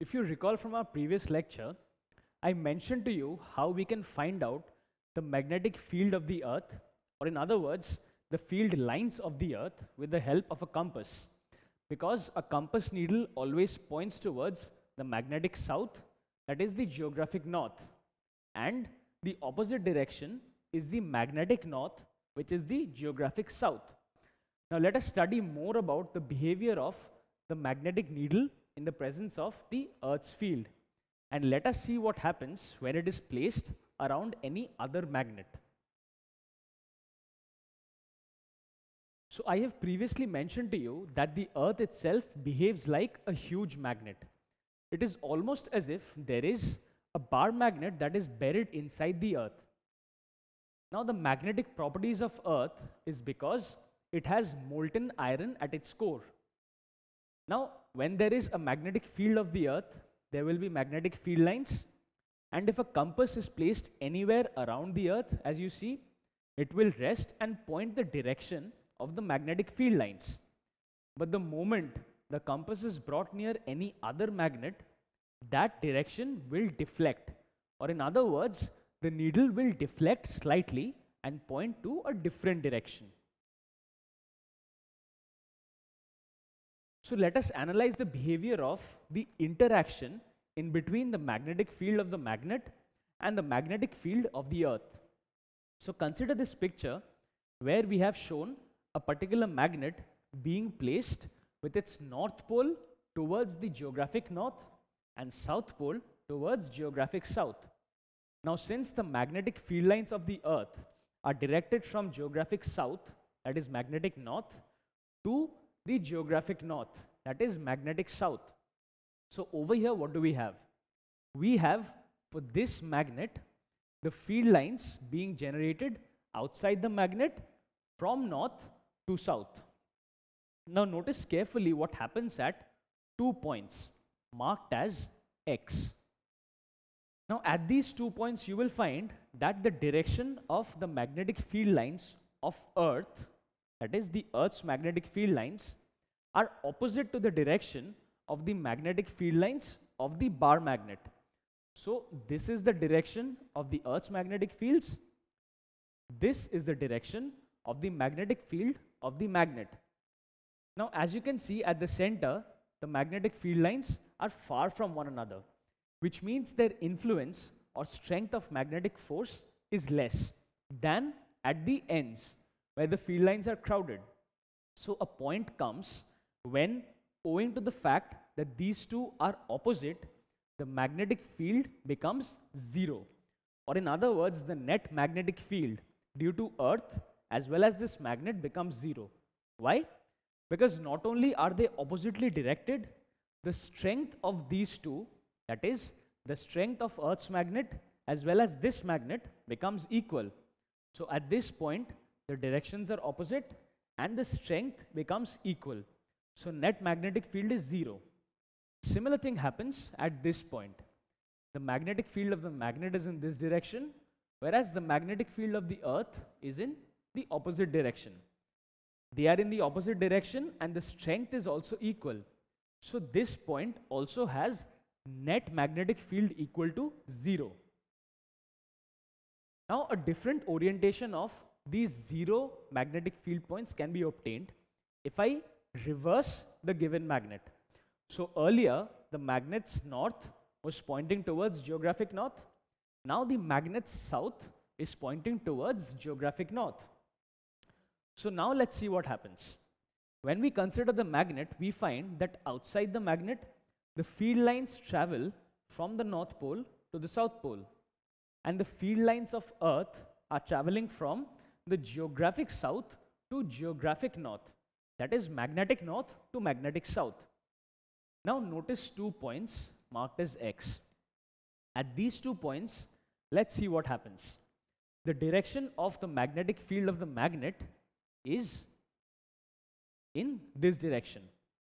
if you recall from our previous lecture, I mentioned to you how we can find out the magnetic field of the earth, or in other words, the field lines of the earth with the help of a compass. Because a compass needle always points towards the magnetic south, that is the geographic north, and the opposite direction is the magnetic north, which is the geographic south. Now let us study more about the behavior of the magnetic needle in the presence of the Earth's field. And let us see what happens when it is placed around any other magnet. So I have previously mentioned to you that the Earth itself behaves like a huge magnet. It is almost as if there is a bar magnet that is buried inside the Earth. Now the magnetic properties of Earth is because it has molten iron at its core. Now when there is a magnetic field of the Earth, there will be magnetic field lines and if a compass is placed anywhere around the Earth as you see, it will rest and point the direction of the magnetic field lines. But the moment the compass is brought near any other magnet, that direction will deflect. Or in other words, the needle will deflect slightly and point to a different direction. So let us analyze the behavior of the interaction in between the magnetic field of the magnet and the magnetic field of the earth. So consider this picture where we have shown a particular magnet being placed with its north pole towards the geographic north and south pole towards geographic south. Now since the magnetic field lines of the earth are directed from geographic south that is magnetic north to the geographic north that is magnetic south. So over here what do we have? We have for this magnet the field lines being generated outside the magnet from north to south. Now notice carefully what happens at two points marked as X. Now at these two points you will find that the direction of the magnetic field lines of earth that is the earth's magnetic field lines are opposite to the direction of the magnetic field lines of the bar magnet. So this is the direction of the earth's magnetic fields. This is the direction of the magnetic field of the magnet. Now as you can see at the center, the magnetic field lines are far from one another, which means their influence or strength of magnetic force is less than at the ends where the field lines are crowded. So a point comes when owing to the fact that these two are opposite, the magnetic field becomes zero. Or in other words, the net magnetic field due to earth as well as this magnet becomes zero. Why? Because not only are they oppositely directed, the strength of these two, that is the strength of earth's magnet as well as this magnet becomes equal. So at this point, the directions are opposite and the strength becomes equal. So net magnetic field is zero. Similar thing happens at this point. The magnetic field of the magnet is in this direction, whereas the magnetic field of the earth is in the opposite direction. They are in the opposite direction and the strength is also equal. So this point also has net magnetic field equal to zero. Now a different orientation of these zero magnetic field points can be obtained if I reverse the given magnet. So earlier the magnet's north was pointing towards geographic north. Now the magnet's south is pointing towards geographic north. So now let's see what happens. When we consider the magnet, we find that outside the magnet, the field lines travel from the north pole to the south pole. And the field lines of earth are traveling from the geographic south to geographic north that is magnetic north to magnetic south. Now notice two points marked as X. At these two points, let's see what happens. The direction of the magnetic field of the magnet is in this direction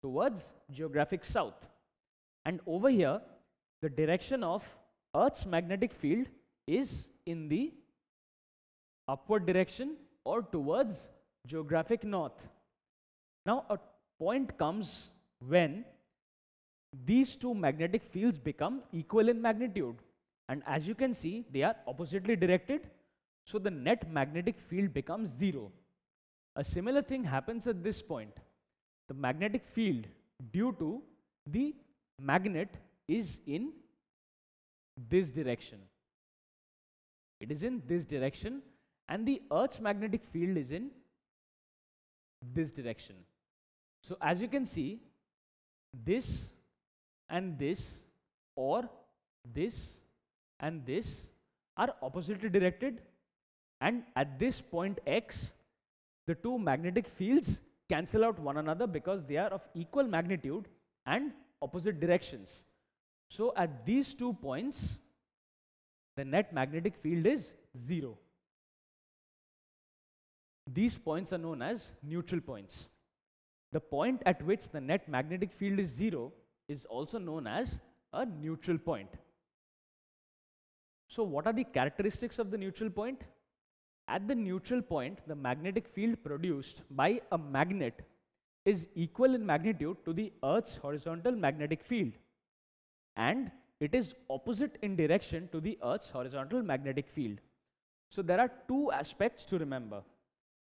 towards geographic south. And over here, the direction of Earth's magnetic field is in the upward direction or towards geographic north. Now a point comes when these two magnetic fields become equal in magnitude. And as you can see, they are oppositely directed. So the net magnetic field becomes zero. A similar thing happens at this point. The magnetic field due to the magnet is in this direction. It is in this direction and the Earth's magnetic field is in this direction. So as you can see, this and this or this and this are oppositely directed and at this point x the two magnetic fields cancel out one another because they are of equal magnitude and opposite directions. So at these two points the net magnetic field is 0. These points are known as neutral points. The point at which the net magnetic field is 0 is also known as a neutral point. So what are the characteristics of the neutral point? At the neutral point, the magnetic field produced by a magnet is equal in magnitude to the Earth's horizontal magnetic field and it is opposite in direction to the Earth's horizontal magnetic field. So there are two aspects to remember.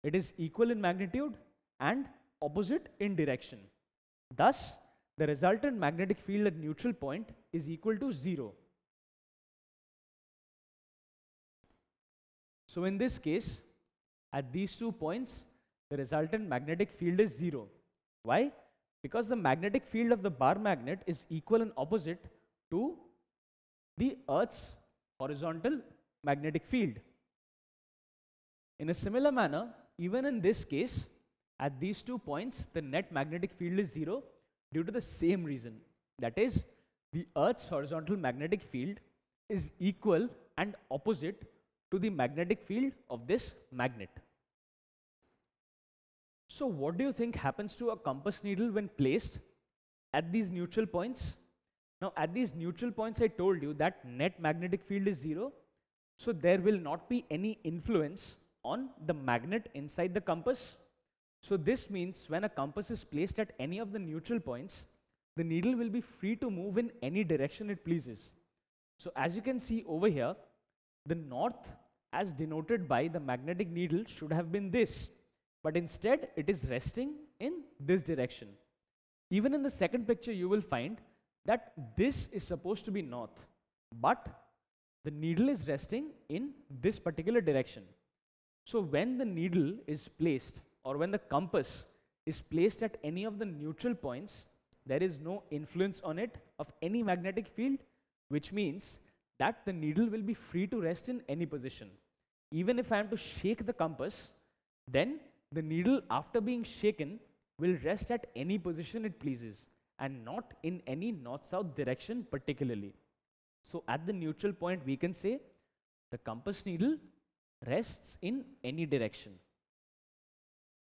It is equal in magnitude and opposite in direction. Thus, the resultant magnetic field at neutral point is equal to 0. So in this case, at these two points, the resultant magnetic field is 0. Why? Because the magnetic field of the bar magnet is equal and opposite to the Earth's horizontal magnetic field. In a similar manner, even in this case, at these two points, the net magnetic field is 0 due to the same reason. That is, the Earth's horizontal magnetic field is equal and opposite to the magnetic field of this magnet. So what do you think happens to a compass needle when placed at these neutral points? Now at these neutral points I told you that net magnetic field is 0. So there will not be any influence on the magnet inside the compass. So this means when a compass is placed at any of the neutral points, the needle will be free to move in any direction it pleases. So as you can see over here, the north as denoted by the magnetic needle should have been this, but instead it is resting in this direction. Even in the second picture you will find that this is supposed to be north, but the needle is resting in this particular direction. So when the needle is placed or when the compass is placed at any of the neutral points, there is no influence on it of any magnetic field, which means that the needle will be free to rest in any position. Even if I am to shake the compass, then the needle after being shaken will rest at any position it pleases and not in any north-south direction particularly. So at the neutral point we can say the compass needle rests in any direction.